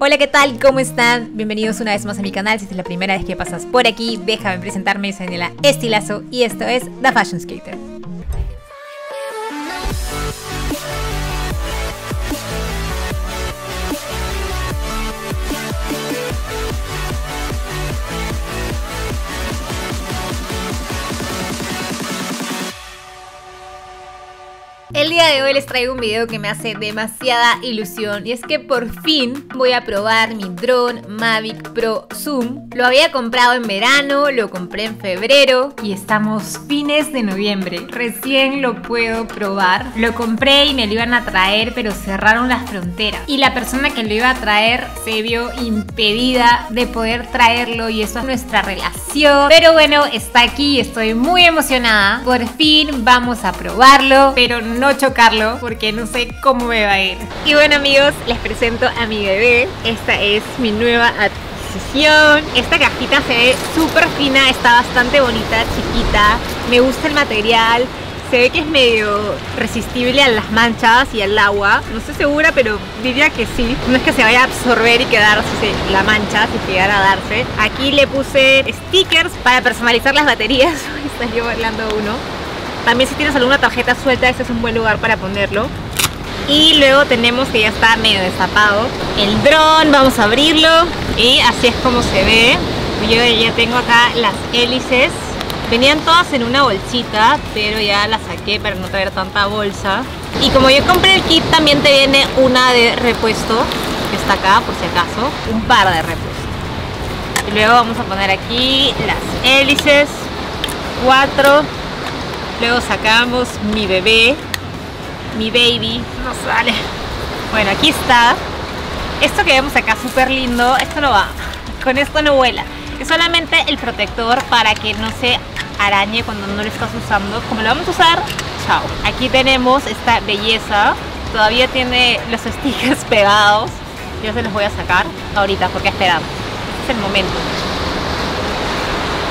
Hola, ¿qué tal? ¿Cómo están? Bienvenidos una vez más a mi canal. Si es la primera vez que pasas por aquí, déjame presentarme. Soy Daniela Estilazo y esto es The Fashion Skater. El día de hoy les traigo un video que me hace demasiada ilusión y es que por fin voy a probar mi drone Mavic Pro Zoom. Lo había comprado en verano, lo compré en febrero y estamos fines de noviembre. Recién lo puedo probar. Lo compré y me lo iban a traer pero cerraron las fronteras y la persona que lo iba a traer se vio impedida de poder traerlo y eso es nuestra relación. Pero bueno, está aquí, estoy muy emocionada. Por fin vamos a probarlo, pero no chocarlo porque no sé cómo me va a ir. Y bueno amigos, les presento a mi bebé. Esta es mi nueva adquisición. Esta cajita se ve súper fina, está bastante bonita, chiquita. Me gusta el material. Se ve que es medio resistible a las manchas y al agua. No estoy segura, pero diría que sí. No es que se vaya a absorber y quedarse la mancha si llegara a darse. Aquí le puse stickers para personalizar las baterías. Está yo bailando uno. También si tienes alguna tarjeta suelta, este es un buen lugar para ponerlo. Y luego tenemos que ya está medio destapado el dron, vamos a abrirlo y así es como se ve. Yo ya tengo acá las hélices. Venían todas en una bolsita, pero ya las saqué para no traer tanta bolsa. Y como yo compré el kit, también te viene una de repuesto, que está acá por si acaso, un par de repuesto. Y luego vamos a poner aquí las hélices, cuatro Luego sacamos mi bebé, mi baby, no sale. Bueno, aquí está. Esto que vemos acá súper lindo, esto no va, con esto no vuela. Es solamente el protector para que no se arañe cuando no lo estás usando. Como lo vamos a usar, chao. Aquí tenemos esta belleza. Todavía tiene los stickers pegados. Yo se los voy a sacar ahorita porque esperamos. Es el momento.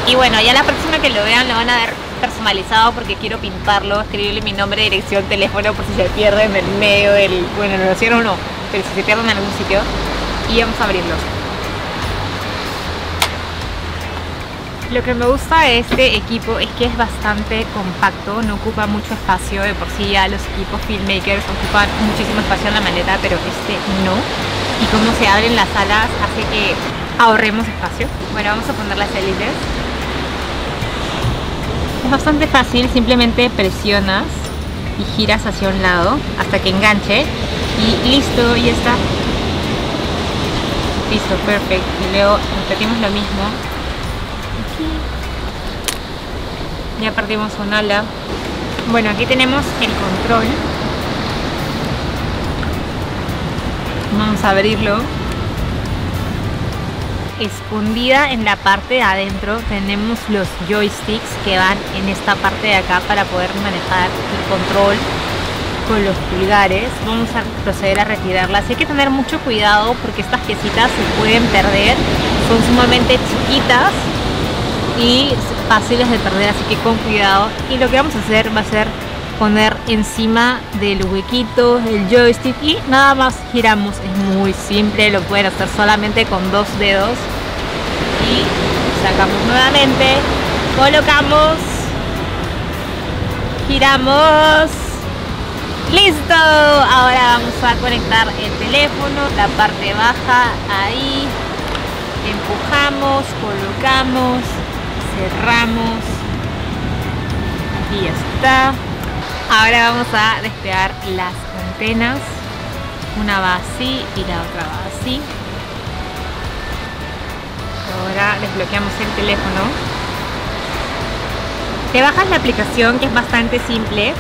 Y bueno, ya la próxima que lo vean lo van a ver personalizado porque quiero pintarlo, escribirle mi nombre, dirección, teléfono por si se pierde en el medio del... Bueno, no lo hicieron o no, pero si se pierden en algún sitio. Y vamos a abrirlo. Lo que me gusta de este equipo es que es bastante compacto, no ocupa mucho espacio, de por sí ya los equipos filmmakers ocupan muchísimo espacio en la maleta, pero este no. Y como se abren las alas hace que ahorremos espacio. Bueno, vamos a poner las hélices. Es bastante fácil, simplemente presionas y giras hacia un lado hasta que enganche y listo, ya está. Listo, perfecto. Y luego repetimos lo mismo. Ya partimos un ala. Bueno, aquí tenemos el control. Vamos a abrirlo escondida en la parte de adentro tenemos los joysticks que van en esta parte de acá para poder manejar el control con los pulgares. Vamos a proceder a retirarlas. Hay que tener mucho cuidado porque estas piecitas se pueden perder. Son sumamente chiquitas y fáciles de perder así que con cuidado. Y lo que vamos a hacer va a ser poner encima del huequito el joystick y nada más giramos. Es muy simple lo pueden hacer solamente con dos dedos. Y sacamos nuevamente colocamos giramos. Listo ahora vamos a conectar el teléfono la parte baja ahí. Empujamos colocamos cerramos. Ya está Ahora vamos a despegar las antenas. Una va así y la otra va así. Ahora desbloqueamos el teléfono. Te bajas la aplicación que es bastante simple.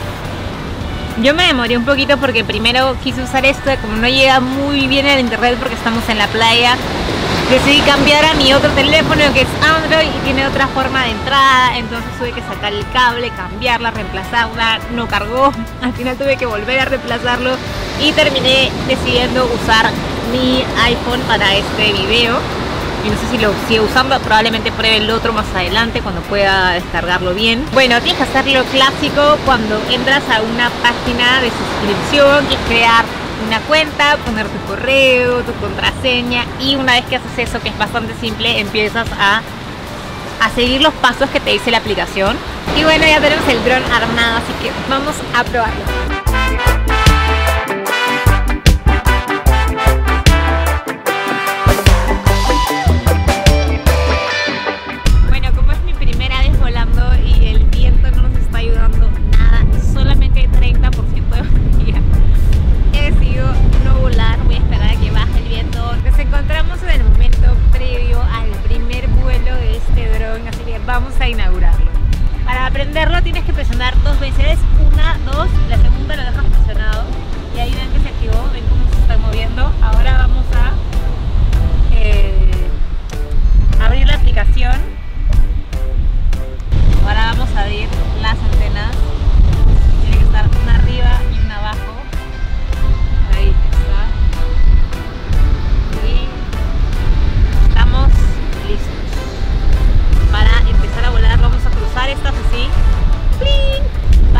Yo me demoré un poquito porque primero quise usar esto, como no llega muy bien el internet porque estamos en la playa, decidí cambiar a mi otro teléfono que es Android y tiene otra forma de entrada, entonces tuve que sacar el cable, cambiarla, reemplazarla, no cargó, al final tuve que volver a reemplazarlo y terminé decidiendo usar mi iPhone para este video y no sé si lo sigue usando, probablemente pruebe el otro más adelante cuando pueda descargarlo bien. Bueno, tienes que hacer lo clásico cuando entras a una página de suscripción y crear una cuenta, poner tu correo, tu contraseña y una vez que haces eso, que es bastante simple, empiezas a, a seguir los pasos que te dice la aplicación. Y bueno, ya tenemos el dron armado, así que vamos a probarlo. Y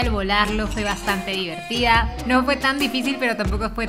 al volarlo fue bastante divertida. No fue tan difícil, pero tampoco fue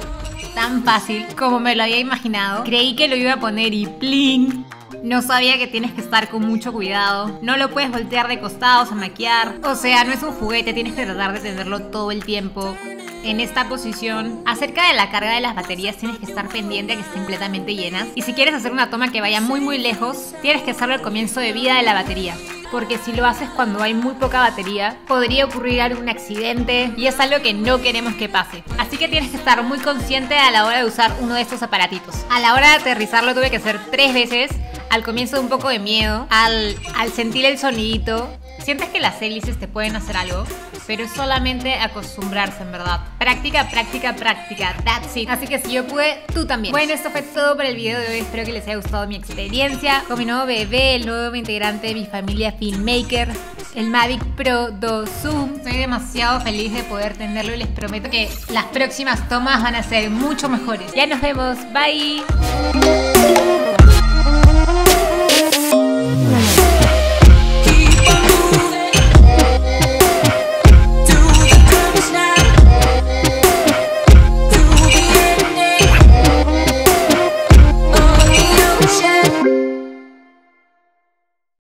tan fácil como me lo había imaginado. Creí que lo iba a poner y pling. No sabía que tienes que estar con mucho cuidado. No lo puedes voltear de costados a maquiar. O sea, no es un juguete, tienes que tratar de tenerlo todo el tiempo en esta posición. Acerca de la carga de las baterías tienes que estar pendiente a que estén completamente llenas. Y si quieres hacer una toma que vaya muy muy lejos, tienes que hacerlo al comienzo de vida de la batería porque si lo haces cuando hay muy poca batería, podría ocurrir algún accidente y es algo que no queremos que pase. Así que tienes que estar muy consciente a la hora de usar uno de estos aparatitos. A la hora de aterrizarlo tuve que hacer tres veces. Al comienzo un poco de miedo, al, al sentir el sonidito, sientes que las hélices te pueden hacer algo, pero es solamente acostumbrarse, en verdad. Práctica, práctica, práctica. That's it. Así que si yo pude, tú también. Bueno, esto fue todo por el video de hoy. Espero que les haya gustado mi experiencia con mi nuevo bebé, el nuevo integrante de mi familia filmmaker, el Mavic Pro 2 Zoom. Estoy demasiado feliz de poder tenerlo y les prometo que las próximas tomas van a ser mucho mejores. Ya nos vemos. Bye.